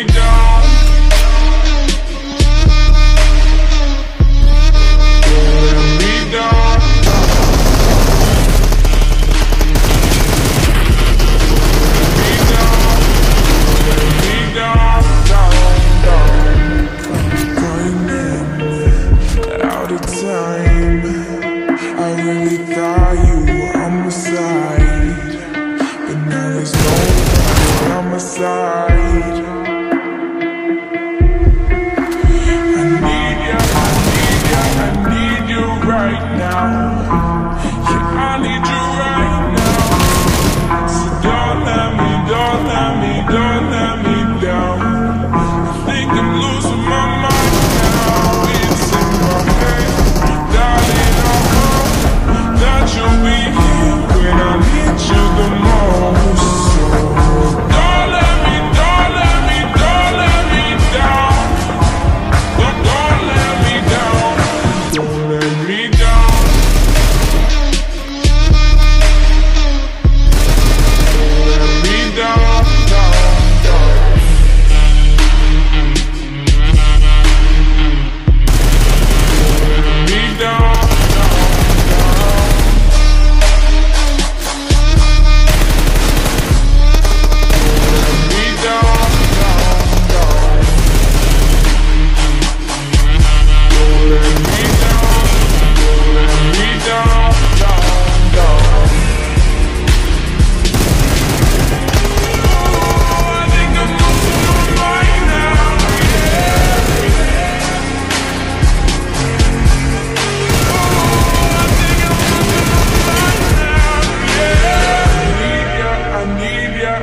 me down Tearing me down me down me down, down, down Out of time I really don't let me, don't let me, don't let me.